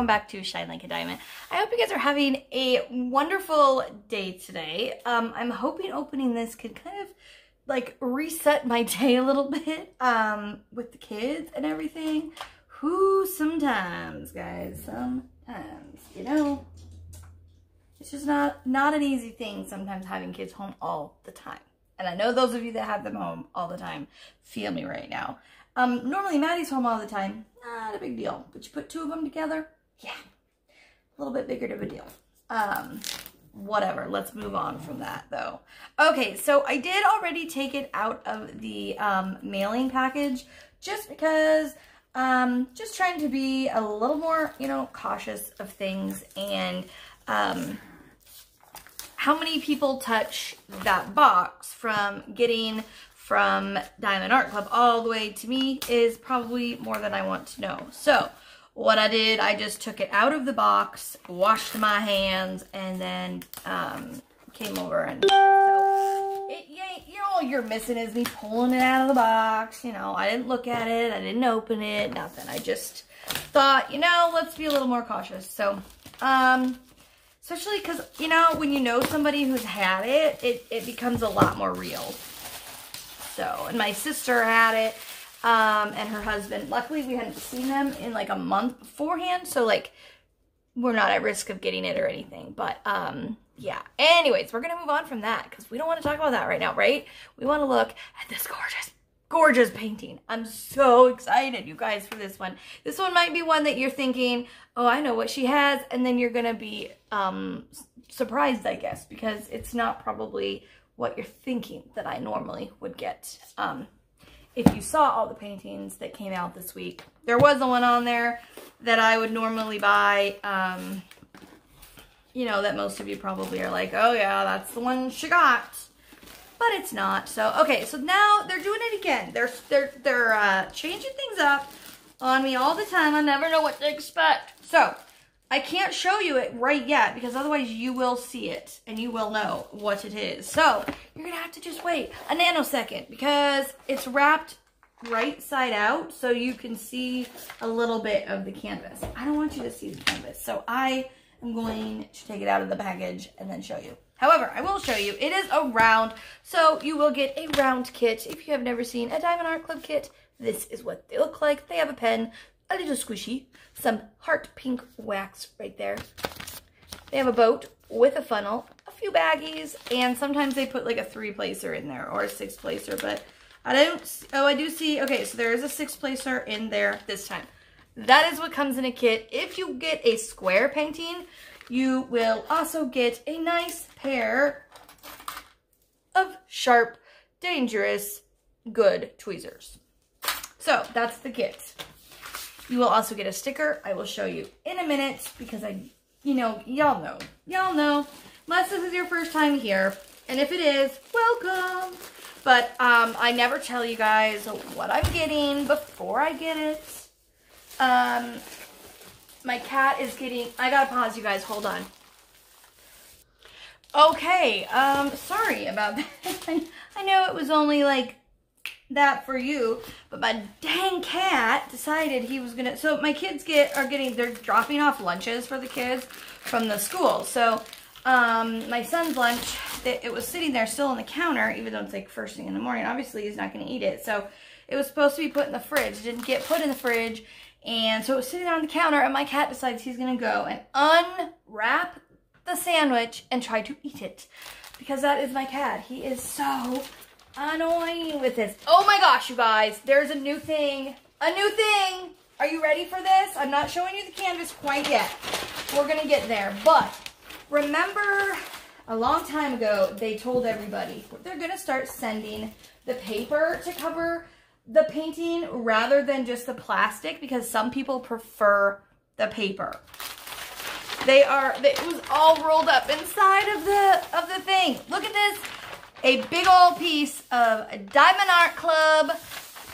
welcome back to Shine Like a Diamond. I hope you guys are having a wonderful day today. Um, I'm hoping opening this could kind of like reset my day a little bit um, with the kids and everything. Who sometimes, guys, sometimes, you know, it's just not, not an easy thing sometimes having kids home all the time. And I know those of you that have them home all the time feel me right now. Um, normally Maddie's home all the time. Not a big deal. But you put two of them together, yeah, a little bit bigger of a deal. Um, whatever. Let's move on from that though. Okay, so I did already take it out of the um, mailing package just because um, just trying to be a little more, you know, cautious of things and um, how many people touch that box from getting from Diamond Art Club all the way to me is probably more than I want to know. So what I did, I just took it out of the box, washed my hands, and then um, came over and so it, you, you know, all you're missing is me pulling it out of the box. You know, I didn't look at it. I didn't open it, nothing. I just thought, you know, let's be a little more cautious. So, um, especially because, you know, when you know somebody who's had it, it, it becomes a lot more real so. And my sister had it, um, and her husband. Luckily, we hadn't seen them in like a month beforehand, so like we're not at risk of getting it or anything. But um, yeah. Anyways, we're gonna move on from that because we don't want to talk about that right now, right? We want to look at this gorgeous gorgeous painting. I'm so excited, you guys, for this one. This one might be one that you're thinking, oh, I know what she has, and then you're to be um, surprised, I guess, because it's not probably what you're thinking that I normally would get. Um, if you saw all the paintings that came out this week, there was one on there that I would normally buy, um, you know, that most of you probably are like, oh yeah, that's the one she got. But it's not. So, okay, so now they're doing it again. They're, they're, they're uh, changing things up on me all the time. I never know what to expect. So, I can't show you it right yet because otherwise you will see it and you will know what it is. So you're going to have to just wait a nanosecond because it's wrapped right side out so you can see a little bit of the canvas. I don't want you to see the canvas. So I am going to take it out of the package and then show you. However, I will show you, it is a round, so you will get a round kit. If you have never seen a Diamond Art Club kit, this is what they look like. They have a pen, a little squishy, some heart pink wax right there. They have a boat with a funnel, a few baggies, and sometimes they put like a three placer in there or a six placer, but I don't, oh, I do see, okay, so there is a six placer in there this time. That is what comes in a kit. If you get a square painting, you will also get a nice pair of sharp, dangerous, good tweezers. So that's the kit. You will also get a sticker. I will show you in a minute because I, you know, y'all know. Y'all know. Unless this is your first time here. And if it is, welcome. But um, I never tell you guys what I'm getting before I get it. Um, my cat is getting, I gotta pause you guys, hold on. Okay, um, sorry about that. I know it was only like that for you. But my dang cat decided he was gonna, so my kids get, are getting, they're dropping off lunches for the kids from the school. So, um, my son's lunch, it was sitting there still on the counter, even though it's like first thing in the morning. Obviously, he's not gonna eat it. So, it was supposed to be put in the fridge. It didn't get put in the fridge. And so it was sitting on the counter and my cat decides he's gonna go and unwrap the sandwich and try to eat it. Because that is my cat. He is so annoying with this. Oh my gosh, you guys. There's a new thing. A new thing. Are you ready for this? I'm not showing you the canvas quite yet. We're going to get there. But remember a long time ago, they told everybody they're going to start sending the paper to cover the painting rather than just the plastic because some people prefer the paper. They are, it was all rolled up inside of the, of the thing. Look at this a big old piece of Diamond Art Club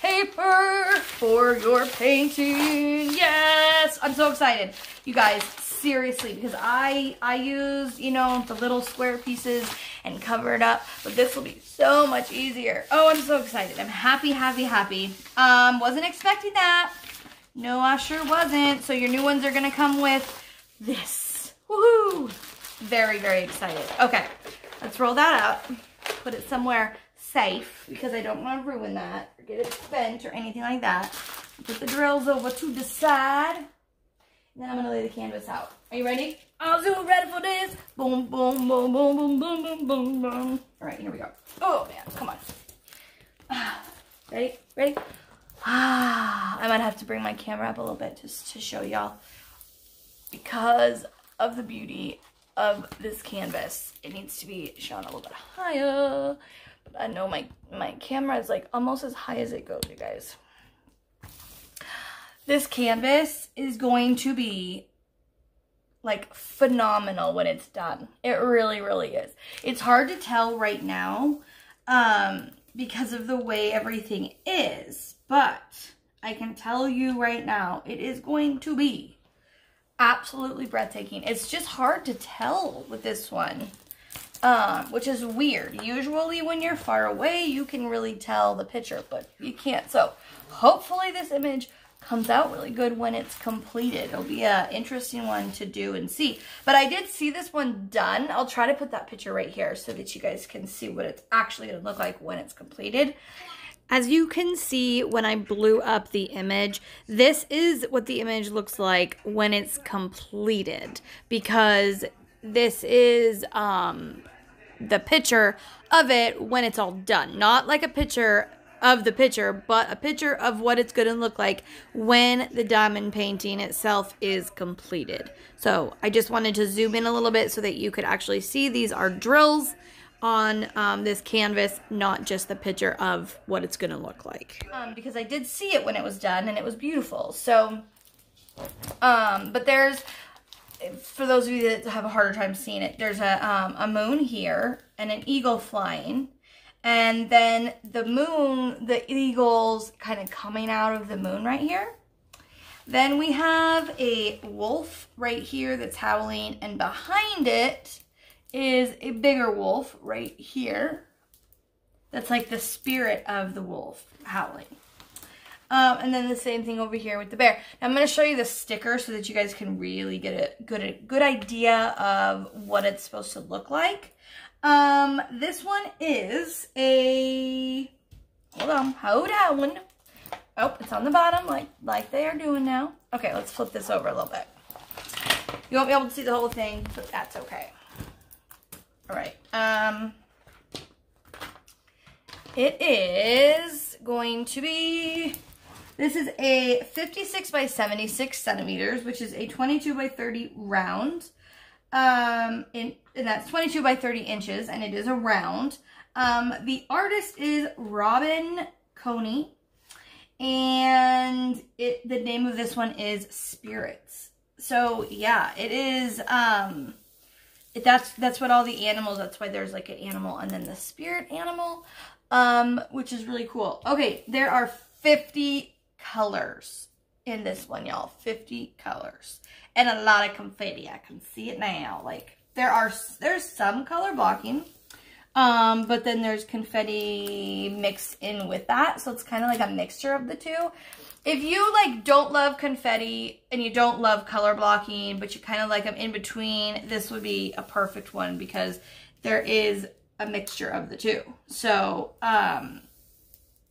paper for your painting. Yes! I'm so excited. You guys, seriously, because I, I use, you know, the little square pieces and cover it up, but this will be so much easier. Oh, I'm so excited. I'm happy, happy, happy. Um, wasn't expecting that. No, I sure wasn't. So your new ones are gonna come with this. Woohoo! Very, very excited. Okay, let's roll that out. Put it somewhere safe because I don't want to ruin that or get it spent or anything like that. Put the drills over to the side. And then I'm going to lay the canvas out. Are you ready? I'm so ready for this. Boom, boom, boom, boom, boom, boom, boom, boom, boom. All right, here we go. Oh, man, come on. Ready? Ready? Ah, I might have to bring my camera up a little bit just to show y'all because of the beauty of this canvas. It needs to be shown a little bit higher. But I know my, my camera is like almost as high as it goes, you guys. This canvas is going to be like phenomenal when it's done. It really, really is. It's hard to tell right now um, because of the way everything is, but I can tell you right now, it is going to be absolutely breathtaking. It's just hard to tell with this one, um, which is weird. Usually when you're far away, you can really tell the picture, but you can't. So hopefully this image comes out really good when it's completed. It'll be an interesting one to do and see. But I did see this one done. I'll try to put that picture right here so that you guys can see what it's actually going to look like when it's completed. As you can see when I blew up the image, this is what the image looks like when it's completed because this is um, the picture of it when it's all done. Not like a picture of the picture, but a picture of what it's going to look like when the diamond painting itself is completed. So I just wanted to zoom in a little bit so that you could actually see these are drills on um, this canvas, not just the picture of what it's going to look like. Um, because I did see it when it was done and it was beautiful. So, um, but there's, for those of you that have a harder time seeing it, there's a, um, a moon here and an eagle flying. And then the moon, the eagles kind of coming out of the moon right here. Then we have a wolf right here that's howling and behind it is a bigger wolf right here. That's like the spirit of the wolf howling. Um, and then the same thing over here with the bear. Now I'm going to show you the sticker so that you guys can really get a good, a good idea of what it's supposed to look like. Um, this one is a, hold on, hold on. Oh, it's on the bottom like, like they are doing now. Okay, let's flip this over a little bit. You won't be able to see the whole thing, but that's okay. All right. Um, it is going to be, this is a 56 by 76 centimeters, which is a 22 by 30 round. Um, in, and that's 22 by 30 inches, and it is a round. Um, the artist is Robin Koni, and it the name of this one is Spirits. So, yeah, it is, um, that's that's what all the animals that's why there's like an animal and then the spirit animal um which is really cool. Okay there are 50 colors in this one y'all. 50 colors. And a lot of confetti. I can see it now. Like there are there's some color blocking um but then there's confetti mixed in with that. So it's kind of like a mixture of the two if you like don't love confetti and you don't love color blocking, but you kind of like them in between, this would be a perfect one because there is a mixture of the two. So, um,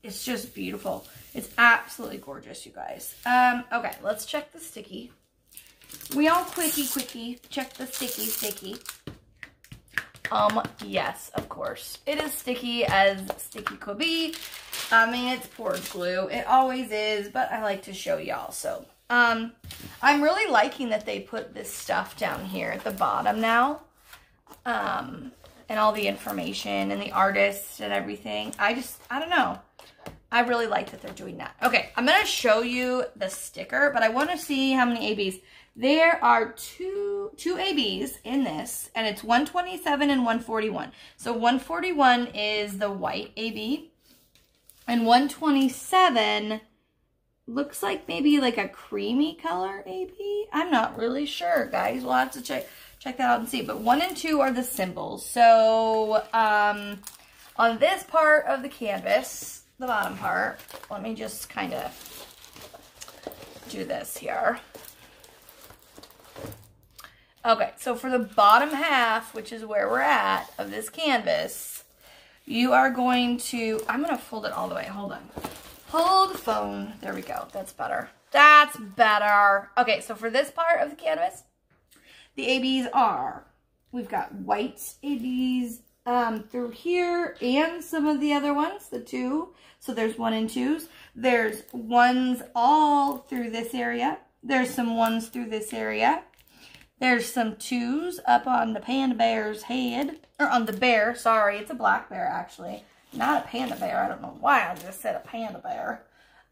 it's just beautiful. It's absolutely gorgeous, you guys. Um, okay, let's check the sticky. We all quickie, quickie, check the sticky, sticky. Um, yes, of course. It is sticky as sticky could be. I mean, it's poured glue. It always is, but I like to show y'all. So, um, I'm really liking that they put this stuff down here at the bottom now. Um, and all the information and the artists and everything. I just, I don't know. I really like that they're doing that. Okay, I'm going to show you the sticker, but I want to see how many ABs. There are two, two ABs in this, and it's 127 and 141. So 141 is the white AB, and 127 looks like maybe like a creamy color maybe? I'm not really sure, guys. We'll have to check check that out and see. But one and two are the symbols. So um, on this part of the canvas, the bottom part, let me just kind of do this here. Okay, so for the bottom half, which is where we're at of this canvas, you are going to, I'm going to fold it all the way. Hold on. Hold the phone. There we go. That's better. That's better. Okay, so for this part of the canvas, the ABs are, we've got white ABs um, through here and some of the other ones, the two. So there's one and twos. There's ones all through this area. There's some ones through this area. There's some twos up on the panda bear's head. Or on the bear, sorry. It's a black bear, actually. Not a panda bear. I don't know why I just said a panda bear.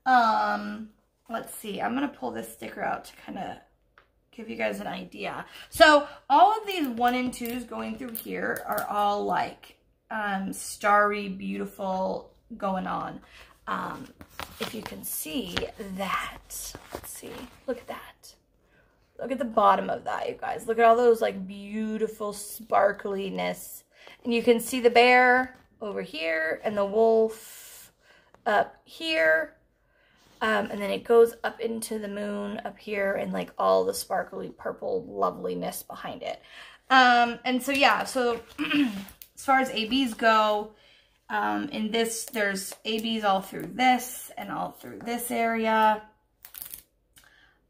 Um, let's see. I'm going to pull this sticker out to kind of give you guys an idea. So all of these one and twos going through here are all like um, starry, beautiful going on. Um, if you can see that, let's see, look at that. Look at the bottom of that, you guys. Look at all those like beautiful sparkliness. And you can see the bear over here and the wolf up here. Um, and then it goes up into the moon up here and like all the sparkly purple loveliness behind it. Um, and so, yeah, so as far as ABs go, um, in this, there's ABs all through this and all through this area.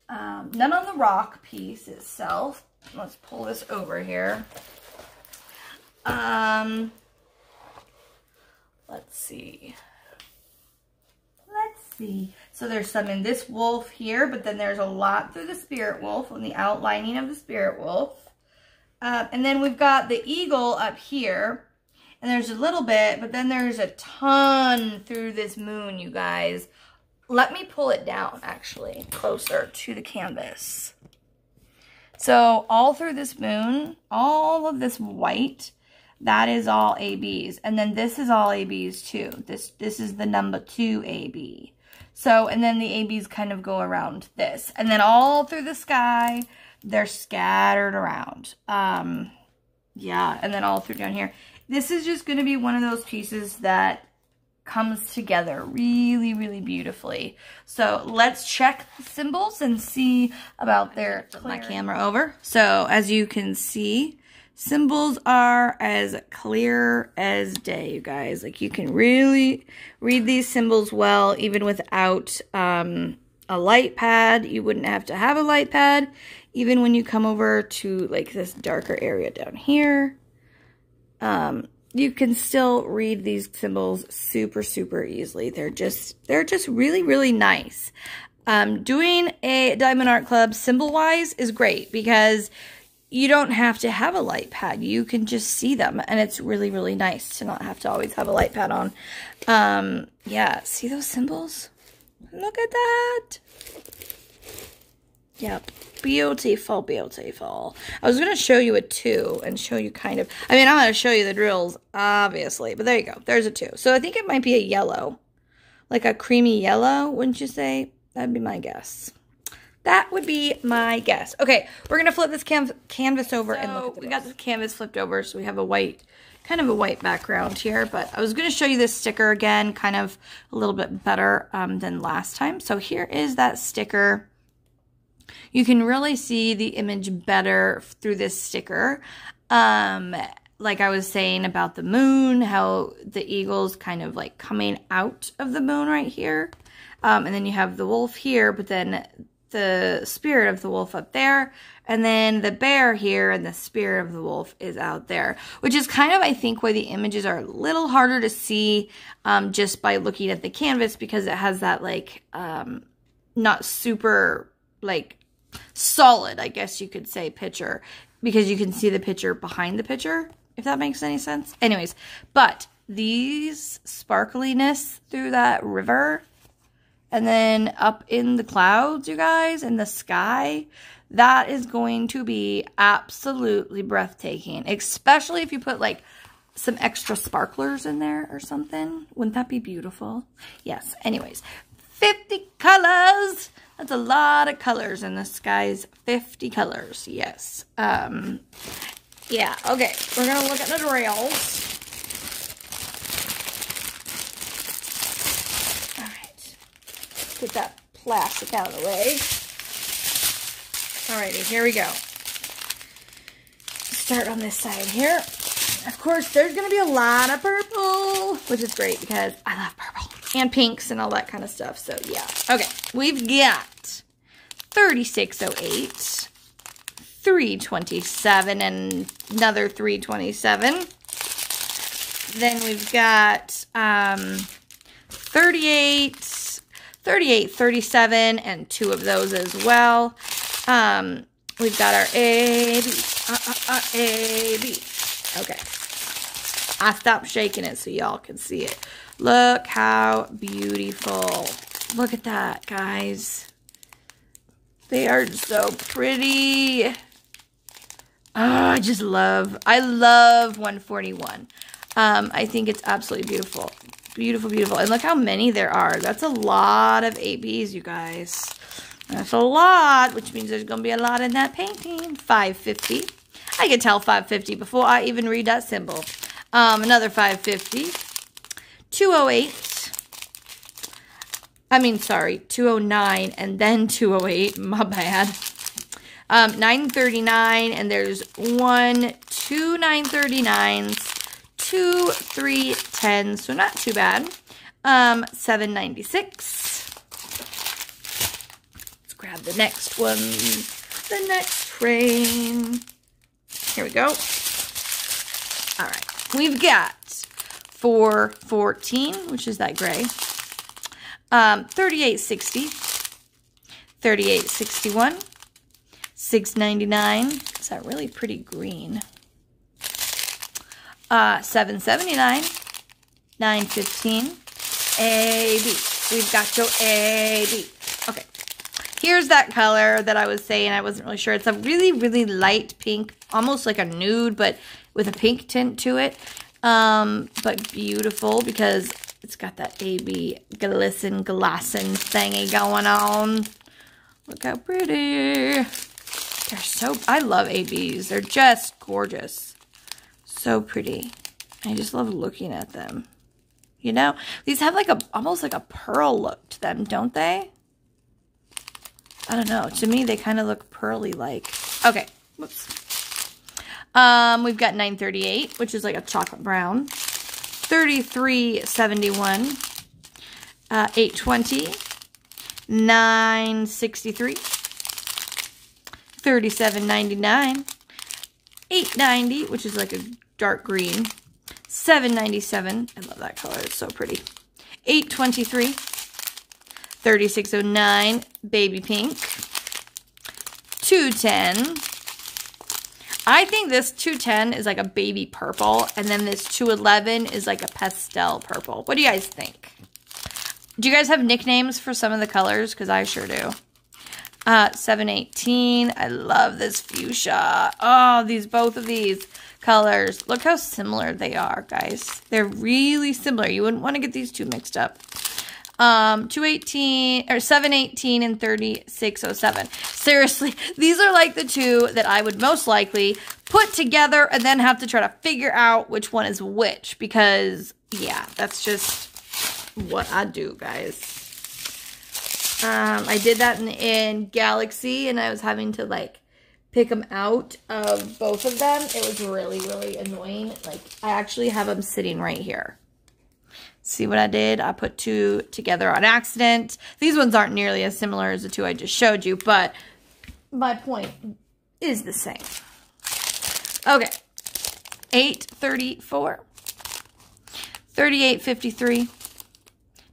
Um, none on the rock piece itself. Let's pull this over here. Um, let's see. Let's see. So there's some in this wolf here, but then there's a lot through the spirit wolf on the outlining of the spirit wolf. Uh, and then we've got the eagle up here. And there's a little bit, but then there's a ton through this moon, you guys. Let me pull it down, actually, closer to the canvas. So all through this moon, all of this white, that is all ABs. And then this is all ABs too. This, this is the number two AB. So, and then the ABs kind of go around this. And then all through the sky, they're scattered around. Um, yeah, and then all through down here. This is just going to be one of those pieces that comes together really, really beautifully. So let's check the symbols and see about their my camera over. So as you can see, symbols are as clear as day, you guys. Like you can really read these symbols well, even without um, a light pad. You wouldn't have to have a light pad, even when you come over to like this darker area down here. Um, you can still read these symbols super, super easily. They're just, they're just really, really nice. Um, doing a Diamond Art Club symbol-wise is great because you don't have to have a light pad. You can just see them, and it's really, really nice to not have to always have a light pad on. Um, yeah, see those symbols? Look at that. Yep. Beautiful, beautiful. I was going to show you a two and show you kind of... I mean, I'm going to show you the drills, obviously. But there you go. There's a two. So I think it might be a yellow. Like a creamy yellow, wouldn't you say? That'd be my guess. That would be my guess. Okay, we're going to flip this canv canvas over so and look We got this canvas flipped over, so we have a white, kind of a white background here. But I was going to show you this sticker again, kind of a little bit better um, than last time. So here is that sticker you can really see the image better through this sticker. Um, like I was saying about the moon, how the eagle's kind of like coming out of the moon right here. Um, and then you have the wolf here, but then the spirit of the wolf up there. And then the bear here and the spirit of the wolf is out there, which is kind of, I think, why the images are a little harder to see um, just by looking at the canvas because it has that like um, not super like solid, I guess you could say, picture because you can see the picture behind the picture, if that makes any sense. Anyways, but these sparkliness through that river and then up in the clouds, you guys, in the sky, that is going to be absolutely breathtaking, especially if you put like some extra sparklers in there or something. Wouldn't that be beautiful? Yes. Anyways, 50 colors. That's a lot of colors in the sky's 50 colors. Yes. Um, yeah. Okay. We're going to look at the rails. All right. Get that plastic out of the way. Alrighty, here we go. Start on this side here. Of course, there's going to be a lot of purple, which is great because I love purple. And pinks and all that kind of stuff, so yeah. Okay, we've got 3608, 327, and another 327. Then we've got um, 38, 38, 37, and two of those as well. Um, we've got our A, B, uh, uh, uh, A, B. Okay. I stopped shaking it so y'all can see it. Look how beautiful. Look at that, guys. They are so pretty. Oh, I just love, I love 141. Um, I think it's absolutely beautiful. Beautiful, beautiful. And look how many there are. That's a lot of ABs, you guys. That's a lot, which means there's going to be a lot in that painting. 550. I can tell 550 before I even read that symbol. Um, another 550. 208. I mean, sorry, 209 and then 208. My bad. Um, 939 and there's one, two 939s, two, three, ten, so not too bad. Um, 796. Let's grab the next one, the next train. Here we go. All right, we've got 414, which is that gray. Um, 3860, 3861, 699. Is that really pretty green? Uh, 779, 915, AB. We've got your AB. Okay. Here's that color that I was saying I wasn't really sure. It's a really, really light pink, almost like a nude, but with a pink tint to it. Um, but beautiful because it's got that AB glisten, glisten thingy going on. Look how pretty. They're so, I love ABs. They're just gorgeous. So pretty. I just love looking at them. You know, these have like a, almost like a pearl look to them, don't they? I don't know. To me, they kind of look pearly-like. Okay. Whoops. Um, we've got 938, which is like a chocolate brown. 3371. Uh, 820. 963. 3799. 890, which is like a dark green. 797. I love that color. It's so pretty. 823. 3609. Baby pink. 210. I think this 210 is like a baby purple. And then this 211 is like a pastel purple. What do you guys think? Do you guys have nicknames for some of the colors? Because I sure do. Uh, 718. I love this fuchsia. Oh, these, both of these colors. Look how similar they are, guys. They're really similar. You wouldn't want to get these two mixed up. Um, 218 or 718 and 3607. Seriously, these are like the two that I would most likely put together and then have to try to figure out which one is which because yeah, that's just what I do, guys. Um, I did that in, in Galaxy and I was having to like pick them out of both of them. It was really, really annoying. Like I actually have them sitting right here. See what I did? I put two together on accident. These ones aren't nearly as similar as the two I just showed you, but my point is the same. Okay. 834. 3853.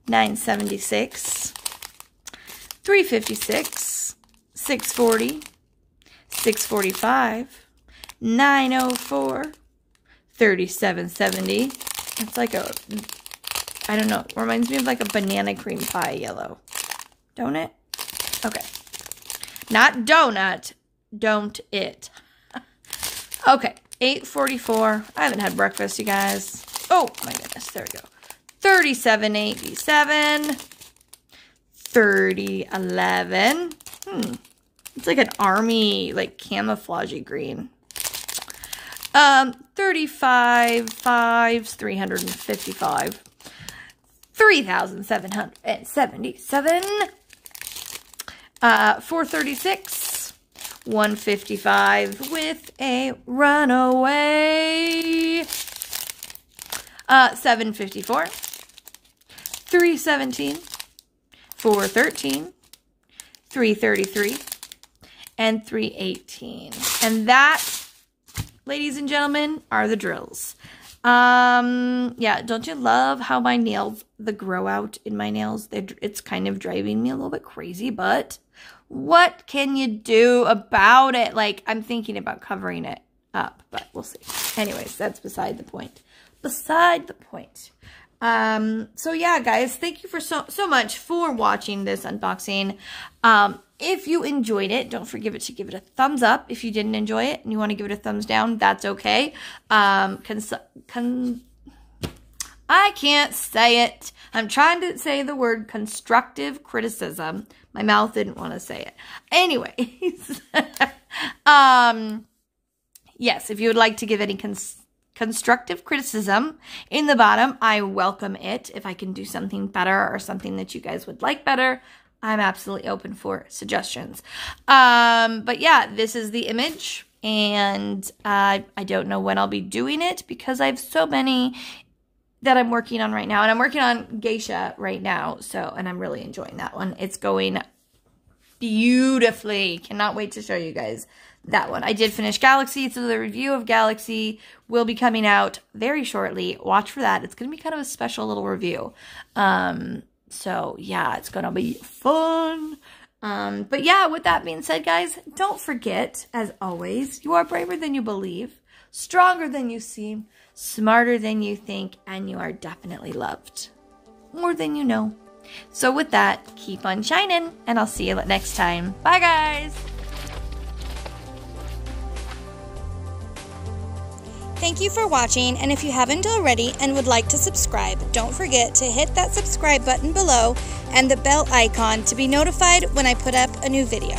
976. 356. 640. 645. 904. 3770. It's like a I don't know. Reminds me of like a banana cream pie yellow. Don't it? Okay. Not donut. Don't it. okay. 844. I haven't had breakfast, you guys. Oh, my goodness. There we go. 3787. 3011. Hmm. It's like an army, like camouflagey green. Um, 35, 5, 355. 3,777. Uh, 436, 155 with a runaway. Uh, 754, 317, 413, 333, and 318. And that, ladies and gentlemen, are the drills. Um, yeah, don't you love how my nails, the grow out in my nails, it's kind of driving me a little bit crazy, but what can you do about it? Like, I'm thinking about covering it up, but we'll see. Anyways, that's beside the point. Beside the point. Um, so yeah, guys, thank you for so, so much for watching this unboxing. Um, if you enjoyed it, don't forget to give it a thumbs up. If you didn't enjoy it and you want to give it a thumbs down, that's okay. Um, cons con I can't say it. I'm trying to say the word constructive criticism. My mouth didn't want to say it. Anyways, um, yes, if you would like to give any cons constructive criticism in the bottom, I welcome it. If I can do something better or something that you guys would like better, I'm absolutely open for suggestions. Um, but yeah, this is the image and uh, I don't know when I'll be doing it because I have so many that I'm working on right now. And I'm working on Geisha right now. So, and I'm really enjoying that one. It's going beautifully. Cannot wait to show you guys that one. I did finish Galaxy, so the review of Galaxy will be coming out very shortly. Watch for that. It's going to be kind of a special little review. Um, so yeah, it's going to be fun. Um, but yeah, with that being said, guys, don't forget, as always, you are braver than you believe, stronger than you seem, smarter than you think, and you are definitely loved. More than you know. So with that, keep on shining, and I'll see you next time. Bye, guys! Thank you for watching, and if you haven't already and would like to subscribe, don't forget to hit that subscribe button below and the bell icon to be notified when I put up a new video.